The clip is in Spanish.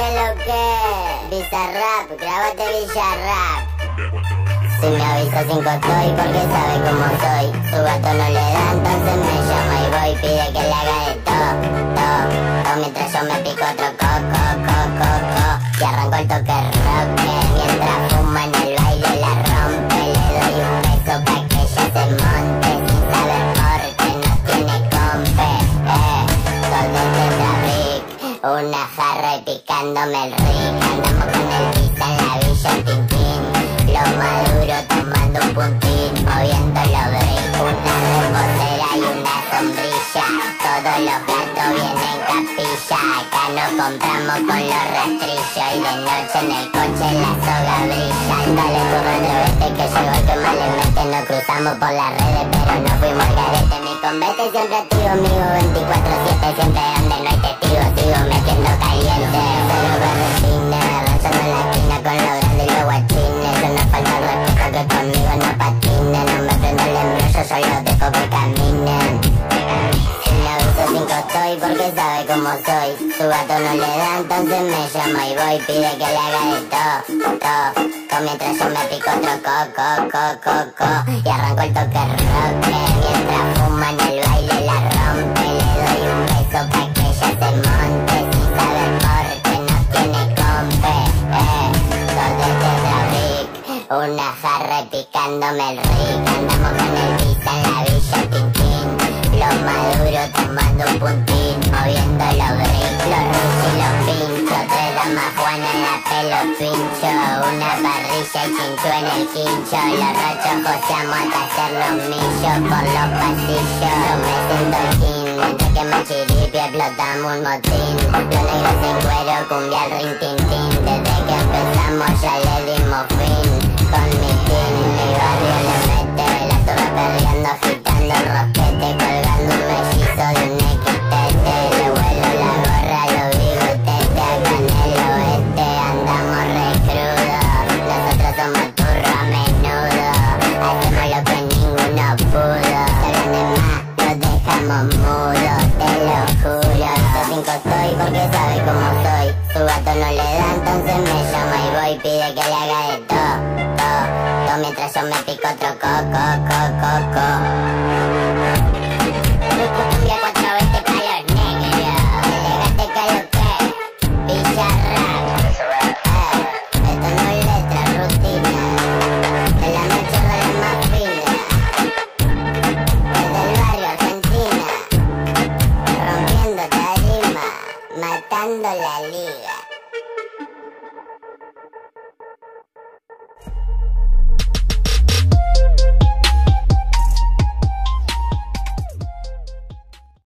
que lo que. Bizarrap, grábate Villarrap. Si me avisa cinco estoy porque sabe cómo soy. Su gato no le da, entonces me llama y voy. Pide que le haga de todo, todo, todo. Mientras yo me pico otro Una jarra y picándome el rick. Andamos con el pizza en la villa Tintín. Lo maduro tomando un puntín, moviendo los bricks. Una reposera y una sombrilla. Todos los gatos vienen capilla. Acá no compramos con los rastrillos. Y de noche en el coche la soga brilla. Dale tu vete que llegó el que más le mete. Nos cruzamos por las redes, pero no fuimos al garete. Mi convete siempre activo, amigo 24-7. Que caminen. Si no uso cinco estoy porque sabe cómo soy. Su gato no le da, entonces me llama y voy. Pide que le haga de todo, todo. mientras yo me pico otro coco, coco, coco. Y arranco el toque rock. Mientras fuma en el baile la rompe. Le doy un beso pa' que ella se monte. Sin saber por qué no tiene compe. Eh, todo es Tetra Rick. Una jarra picándome el rick. Andamos con el pizza en la villa Tintín. Lo maduro tomando un puntín. Moviendo los bricks, los rush y los pinchos. Tres damas Juana en la pelo pincho. Una parrilla y chincho en el quincho. Los rachos joseamos hasta hacernos millos por los pasillos. Yo me siento king. Mientras que me chiripia explotamos un motín. Los negros en cuero, cumbia el rin tin. Desde que empezamos ya le dimos fin. Ninguno pudo. Más, los dejamos mudos. Te lo juro. Yo cinco soy porque sabe cómo soy. Su gato no le da, entonces me llama y voy. Pide que le haga de todo, todo. Todo mientras yo me pico Matando la liga.